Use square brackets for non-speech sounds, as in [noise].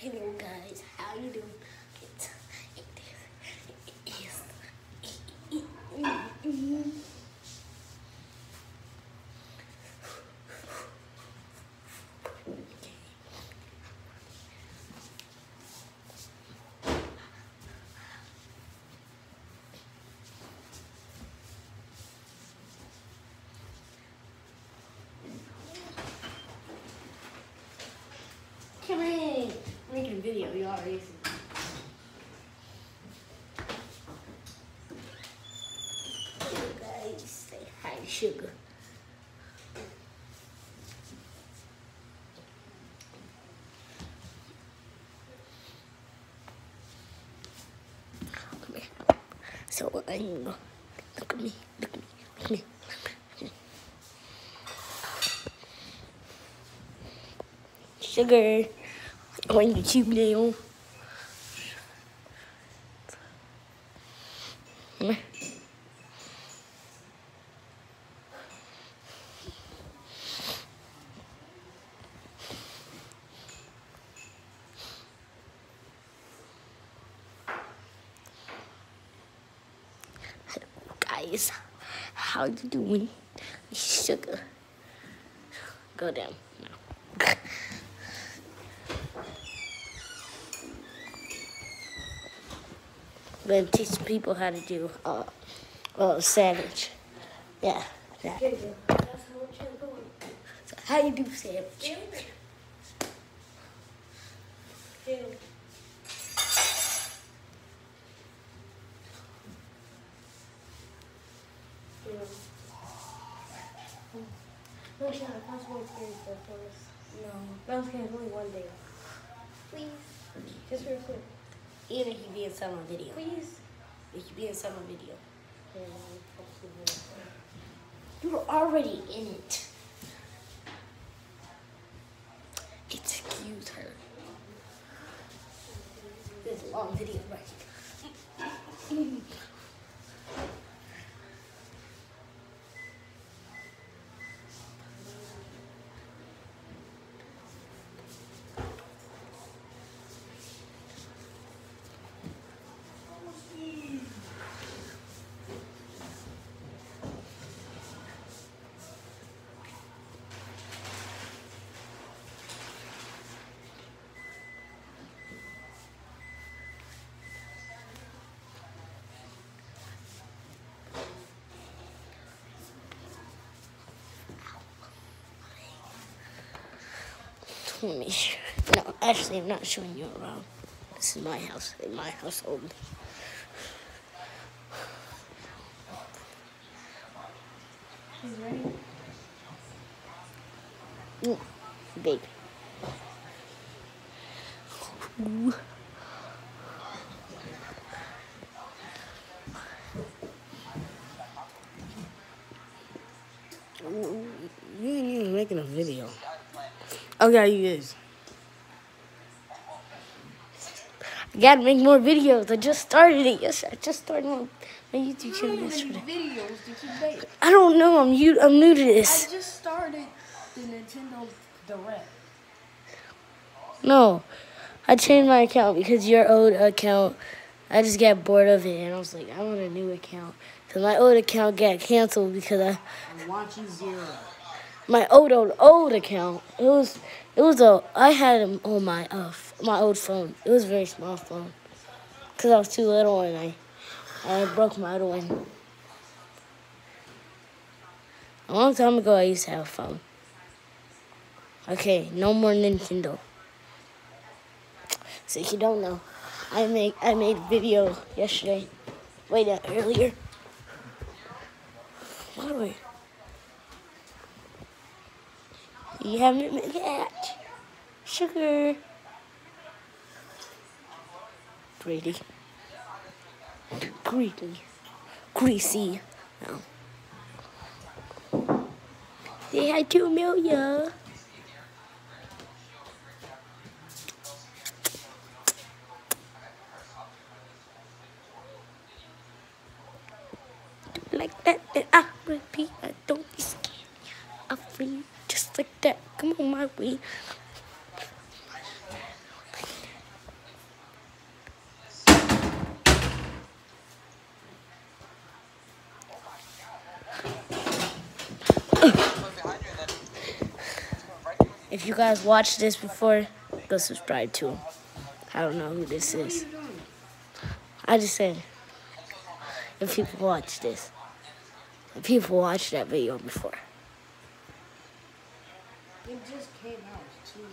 Hello guys, how you doing? It's, it is, Come in. Making video, you guys, say hi Sugar. Come here. So I know, look at me, look at me, look at me. Sugar on YouTube here. Hello guys, how you doing? Sugar. Go down now. I'm gonna teach people how to do uh, uh sandwich. Yeah, that. So how you do sandwich? No, Sean, pass one experience there for us. No, No, okay, it's only one day. Please. Just real quick. Even if you be in summer video. Please. If you be in summer video. Yeah, I'll probably do You were already in it. Excuse her. This is a long video, right? [laughs] Let me. sh- [laughs] No, actually, I'm not showing you around. This is my house, in my household. She's ready. Mm, baby. Ooh. Ooh, You ain't even making a video. Oh, okay, you is. I gotta make more videos. I just started it. Yes, I just started my, my YouTube channel yesterday. videos did you make? I don't know. I'm new. I'm new to this. I just started the Nintendo Direct. No, I changed my account because your old account, I just got bored of it and I was like, I want a new account. So my old account got canceled because I, I'm watching Zero. My old old old account, it was, it was a, I had it on my uh my old phone. It was a very small phone because I was too little and I, I broke my other one. A long time ago, I used to have a phone. Okay, no more Nintendo. So if you don't know, I make I made a video yesterday. Wait, earlier. What do I? You haven't met yet. Sugar. Greedy. Greedy. Greasy. No. Say hi to Amelia. like that, and I repeat, my. If you guys watched this before, go subscribe to him. I don't know who this is. I just said, if people watch this, if people watch that video before. It just came out two